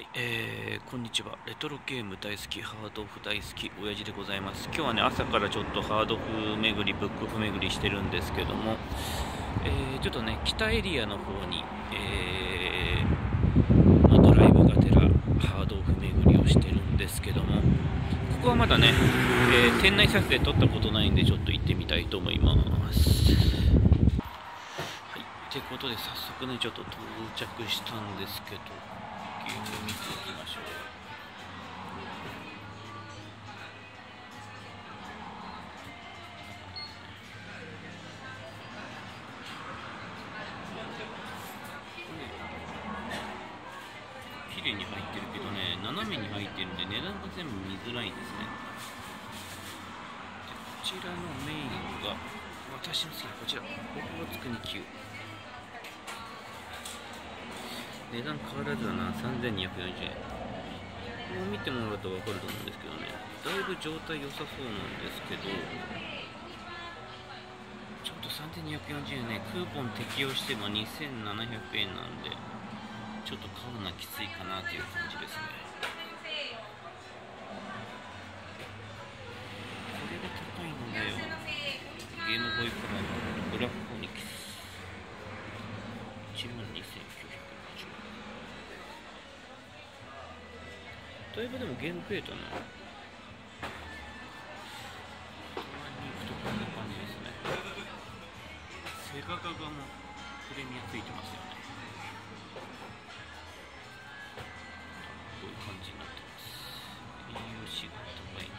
はい、えー、こんにちは。レトロゲーム大好き、ハードオフ大好き、親父でございます。今日はね、朝からちょっとハードオフ巡り、ブックオフ巡りしてるんですけども、えー、ちょっとね、北エリアの方に、えー、まあ、ドライブがてらハードオフ巡りをしてるんですけども、ここはまだね、えー、店内撮影撮ったことないんで、ちょっと行ってみたいと思います。はい、ってことで、早速ね、ちょっと到着したんですけど、見ていきましょう綺麗に入ってるけどね斜めに入ってるんで値段が全部見づらいんですね。こちらのメインが私の好きなこちらここがつくに9値段変わらずだな。3240円。こう見てもらうと分かると思うんですけどね。だいぶ状態良さそうなんですけど。ちょっと3240円ねクーポン適用しても2700円なんでちょっと買うのはきついかなという感じですね。ゲーム増えたな。たまに行くとこんな感じですね。セガガガもプレミアついてますよね。こういう感じになってます。EUC が高い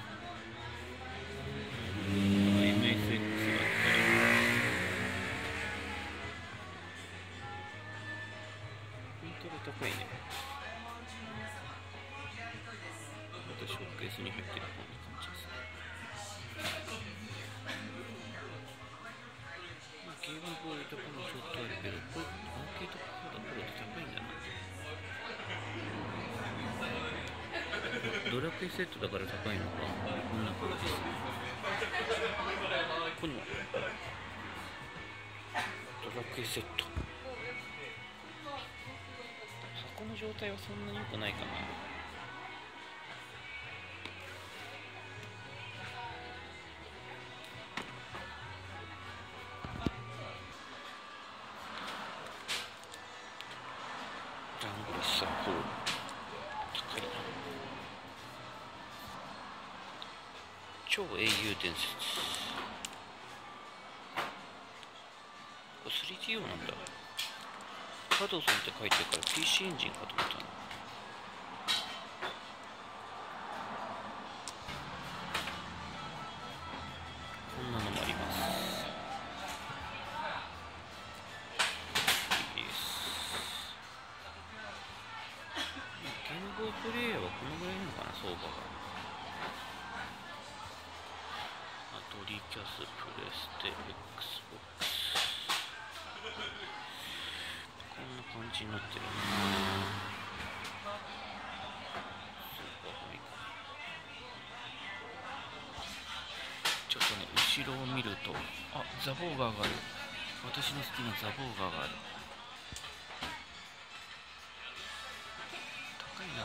イントロ高いねとショーケースに入ってるこんな感じですね。まあ、ゲームボーイとかもちょっとあるけど、これアーケードカードプロって高いんだな。ドラクエセットだから高いのか、こんな感じですね。ここにもドラクエセット。箱の状態はそんなに良くないかな。さこう高いな。超英雄伝説。これ 3DO なんだ。ハドソンって書いてるから PC エンジンかと思ったなキャスプレステ XBOX こんな感じになってるな。ちょっとね後ろを見るとあザボーガーがある。私の好きなザボーガーがある。高いな。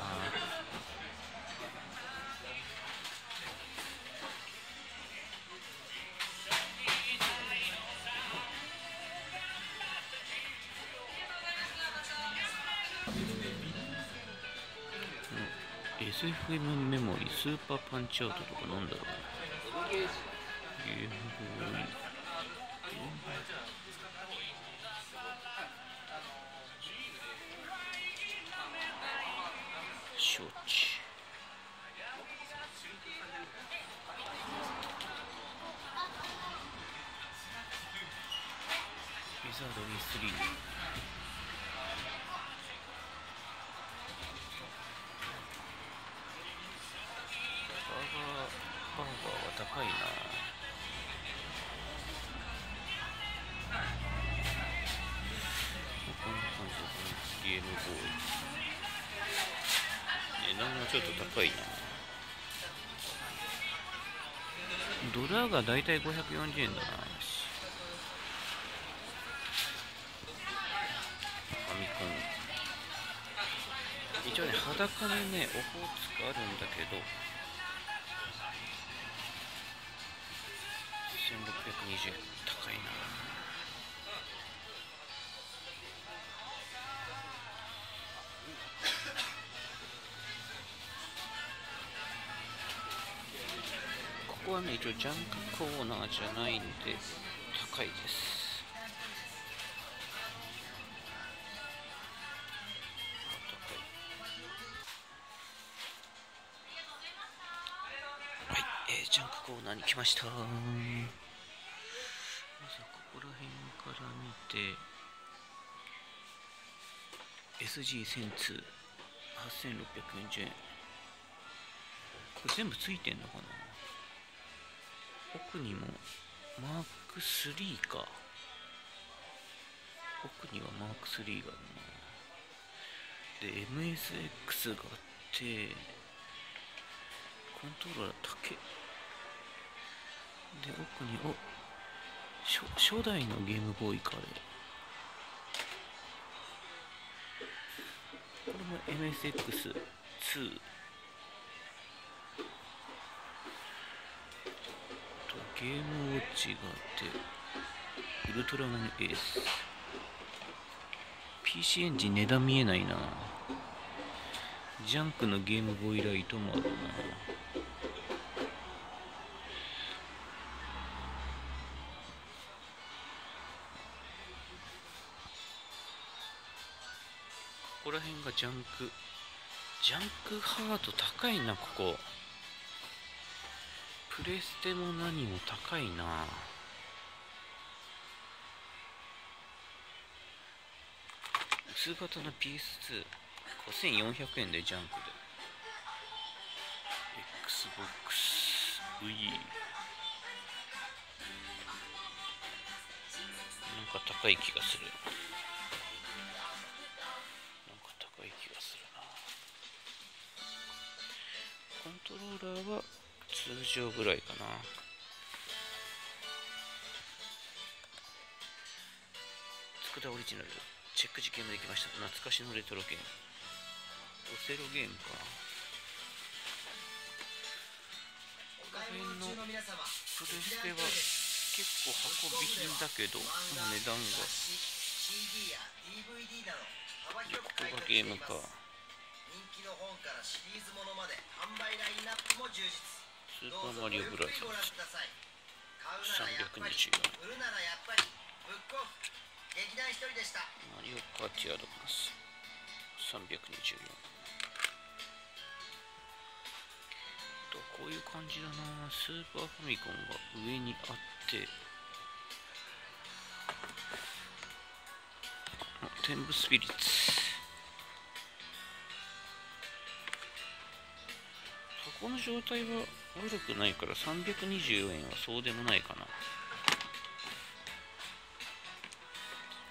SFM メモリースーパーパンチアウトとかなんだろうゲームボーイ承知ウィザードリー3バー。高いな。こんな感じでゲームボーイ。値段がちょっと高いな。ドラがだいたい540円だな。ファミコン。一応ね裸のねオホーツクあるんだけど。1620円。高いな。ここはね一応ジャンクコーナーじゃないんで高いです。ジャンクコーナーに来ました。ここら辺から見て sg100028640 円。これ全部ついてんのかな？奥にもマーク3か。奥にはマーク3があるな。で MSX があってコントローラー竹で奥にお初代のゲームボーイかあれ。これも MSX2 とゲームウォッチがあってウルトラマンエース。PC エンジン値段見えないな。ジャンクのゲームボーイライトもあるな。こら辺がジャンク。ジャンクハード高いなここ。プレステも何も高いな。薄型の PS25400 円でジャンクで。XBOX V なんか高い気がする。コントローラーは通常ぐらいかな。佃オリジナルチェック実験もできました。懐かしのレトロゲーム。オセロゲームか。この辺のプレステは結構運び品だけど値段が。ここがゲームか人気の本からシリーズものまで販売ラインナップも充実ス。ーパーマリオブラザーズ320円売るならやっぱりブックオフ劇団一人でしたマリオカーティアドバンス。320円とこういう感じだなス。ーパーファミコンが上にあって天部ス。ピリッツこの状態は悪くないから324円はそうでもないかな。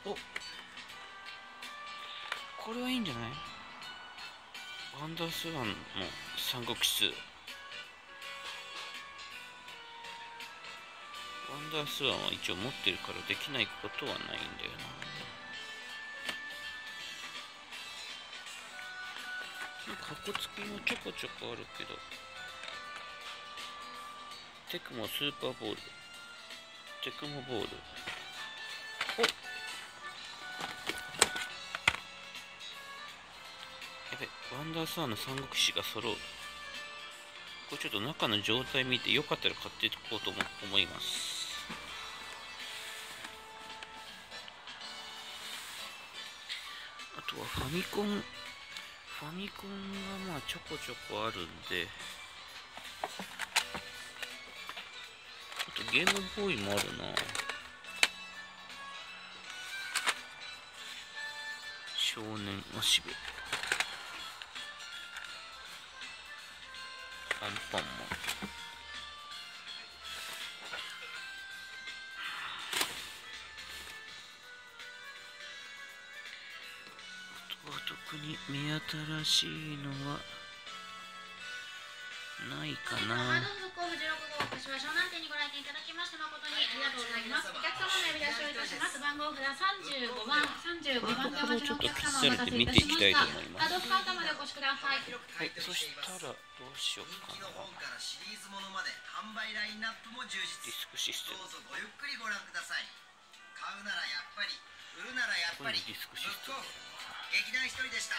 お。これはいいんじゃない？ワンダースワンの三国志ワンダースワンは一応持ってるからできないことはないんだよな。カッコつきもちょこちょこあるけどテクモスーパーボールテクモボール。おやべワンダースワンの三国志が揃う。これちょっと中の状態見てよかったら買っていこうと思います。あとはファミコンファミコンがまあちょこちょこあるんであとゲームボーイもあるな。少年おしべ。アンパンマン。特に目新しいのはないかな。ハードブックオフ16号今年は湘南店にご来店いただきまして誠にありがとうございます。お客様の呼び出しをいたします。番号札35番35番でお待ちのお客様お待たせいたしましたハードブック頭でお越しください。はいそしたらどうしようか人気のな本からシリーズものまで販売ラインナップも充実ディスクシステム。どうぞごゆっくりご覧ください。買うならやっぱり売るならやっぱりこれディスクシステムブックオフ劇団一人でした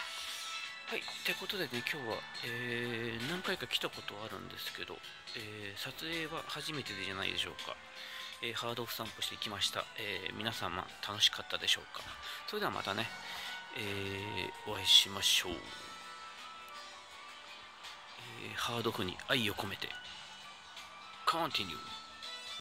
はい、ってことでね、今日は、えー何回か来たことはあるんですけど、えー撮影は初めてでじゃないでしょうか。えーハードオフ散歩してきました。えー皆様、楽しかったでしょうか。それではまたね、えーお会いしましょう。えーハードオフに愛を込めて、Continue!